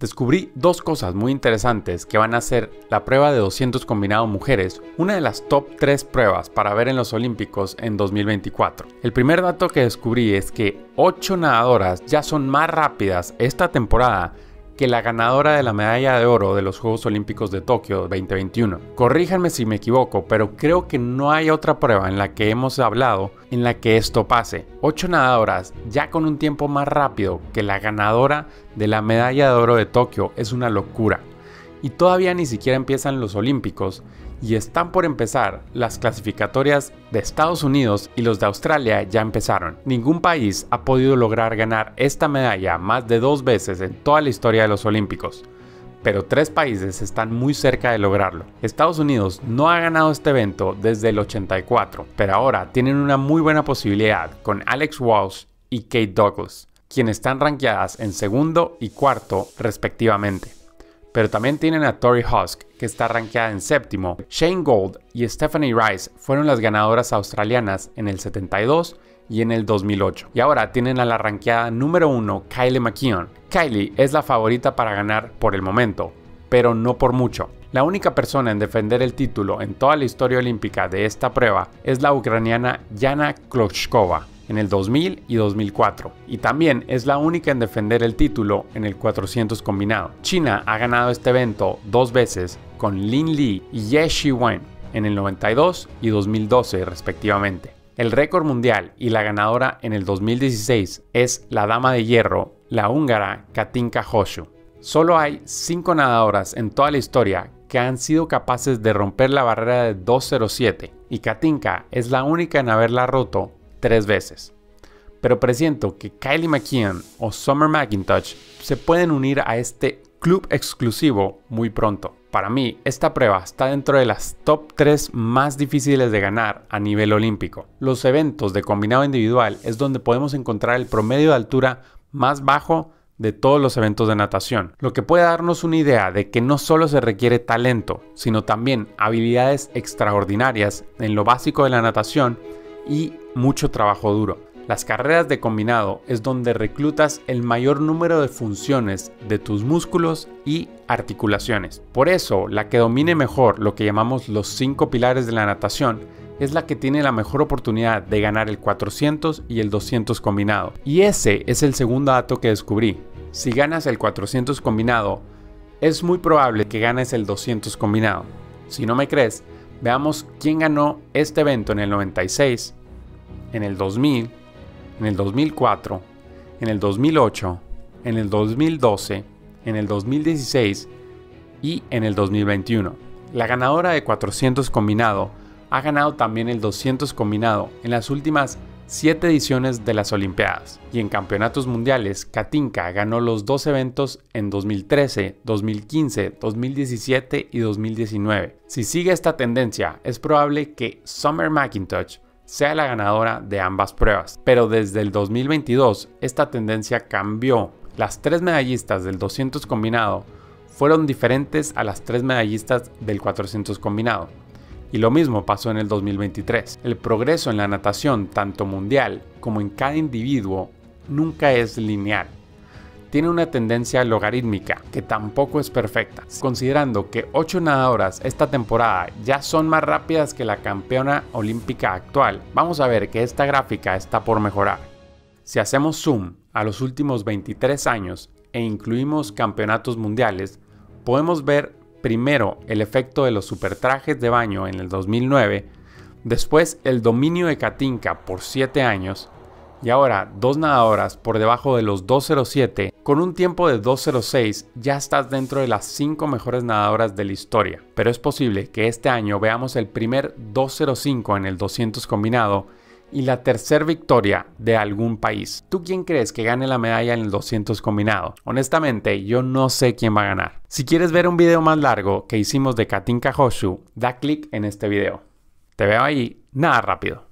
descubrí dos cosas muy interesantes que van a ser la prueba de 200 combinado mujeres, una de las top 3 pruebas para ver en los Olímpicos en 2024. El primer dato que descubrí es que 8 nadadoras ya son más rápidas esta temporada que la ganadora de la medalla de oro de los Juegos Olímpicos de Tokio 2021. Corríjanme si me equivoco, pero creo que no hay otra prueba en la que hemos hablado en la que esto pase. Ocho nadadoras ya con un tiempo más rápido que la ganadora de la medalla de oro de Tokio es una locura. Y todavía ni siquiera empiezan los Olímpicos y están por empezar. Las clasificatorias de Estados Unidos y los de Australia ya empezaron. Ningún país ha podido lograr ganar esta medalla más de dos veces en toda la historia de los Olímpicos. Pero tres países están muy cerca de lograrlo. Estados Unidos no ha ganado este evento desde el 84, pero ahora tienen una muy buena posibilidad con Alex Walsh y Kate Douglas, quienes están rankeadas en segundo y cuarto respectivamente pero también tienen a Tori Husk, que está rankeada en séptimo. Shane Gold y Stephanie Rice fueron las ganadoras australianas en el 72 y en el 2008. Y ahora tienen a la rankeada número 1 Kylie McKeon. Kylie es la favorita para ganar por el momento, pero no por mucho. La única persona en defender el título en toda la historia olímpica de esta prueba es la ucraniana Yana Klochkova, en el 2000 y 2004, y también es la única en defender el título en el 400 combinado. China ha ganado este evento dos veces con Lin Li y Ye Shiwen en el 92 y 2012 respectivamente. El récord mundial y la ganadora en el 2016 es la dama de hierro, la húngara Katinka Hoshu. Solo hay 5 nadadoras en toda la historia que han sido capaces de romper la barrera de 2.07 y Katinka es la única en haberla roto tres veces. Pero presiento que Kylie McKeon o Summer McIntosh se pueden unir a este club exclusivo muy pronto. Para mí, esta prueba está dentro de las top 3 más difíciles de ganar a nivel olímpico. Los eventos de combinado individual es donde podemos encontrar el promedio de altura más bajo de todos los eventos de natación, lo que puede darnos una idea de que no solo se requiere talento, sino también habilidades extraordinarias en lo básico de la natación y mucho trabajo duro. Las carreras de combinado es donde reclutas el mayor número de funciones de tus músculos y articulaciones. Por eso, la que domine mejor lo que llamamos los cinco pilares de la natación es la que tiene la mejor oportunidad de ganar el 400 y el 200 combinado. Y ese es el segundo dato que descubrí. Si ganas el 400 combinado, es muy probable que ganes el 200 combinado. Si no me crees, veamos quién ganó este evento en el 96 en el 2000, en el 2004, en el 2008, en el 2012, en el 2016 y en el 2021. La ganadora de 400 combinado ha ganado también el 200 combinado en las últimas 7 ediciones de las Olimpiadas. Y en campeonatos mundiales, Katinka ganó los dos eventos en 2013, 2015, 2017 y 2019. Si sigue esta tendencia, es probable que Summer McIntosh sea la ganadora de ambas pruebas. Pero desde el 2022 esta tendencia cambió. Las tres medallistas del 200 combinado fueron diferentes a las tres medallistas del 400 combinado. Y lo mismo pasó en el 2023. El progreso en la natación, tanto mundial como en cada individuo, nunca es lineal tiene una tendencia logarítmica que tampoco es perfecta. Considerando que 8 nadadoras esta temporada ya son más rápidas que la campeona olímpica actual, vamos a ver que esta gráfica está por mejorar. Si hacemos zoom a los últimos 23 años e incluimos campeonatos mundiales, podemos ver primero el efecto de los supertrajes de baño en el 2009, después el dominio de Katinka por 7 años y ahora dos nadadoras por debajo de los 2.07, con un tiempo de 2.06 ya estás dentro de las 5 mejores nadadoras de la historia. Pero es posible que este año veamos el primer 2.05 en el 200 combinado y la tercera victoria de algún país. ¿Tú quién crees que gane la medalla en el 200 combinado? Honestamente, yo no sé quién va a ganar. Si quieres ver un video más largo que hicimos de Katinka Hoshu, da clic en este video. Te veo ahí, nada rápido.